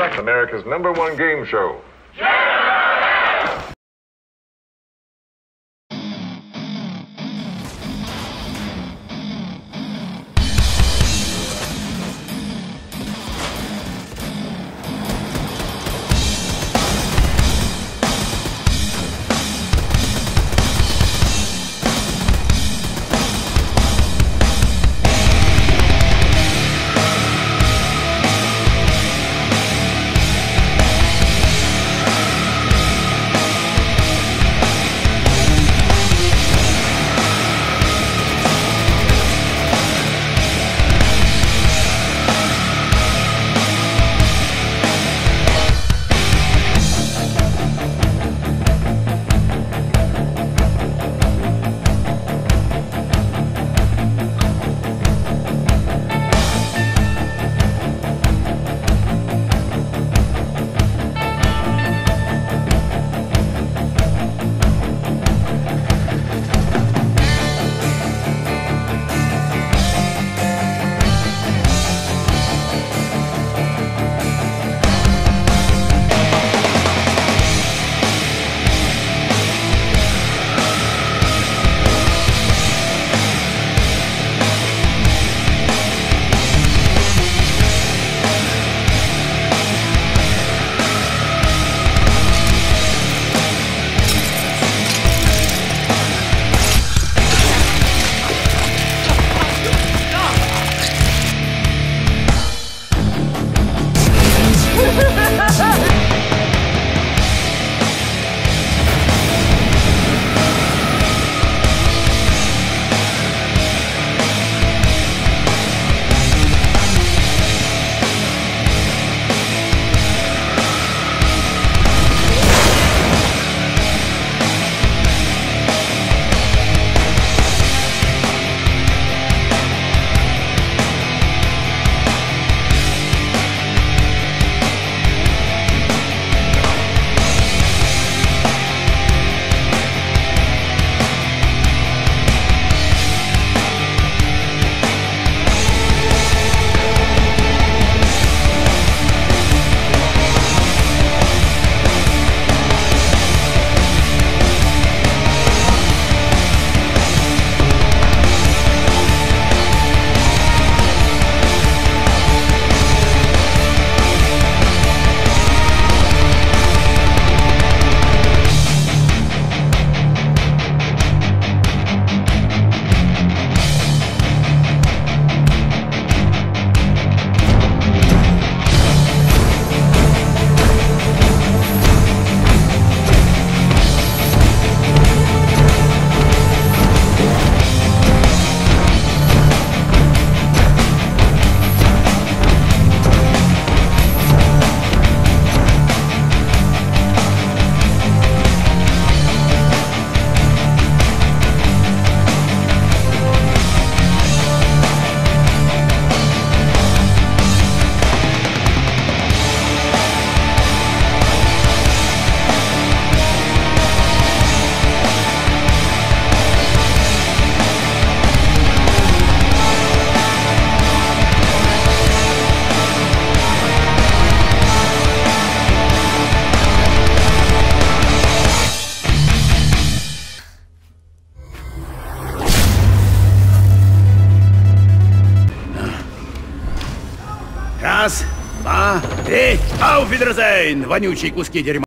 America's number one game show. Раз, два, три. Ауфидерзейн, вонючие куски дерьма.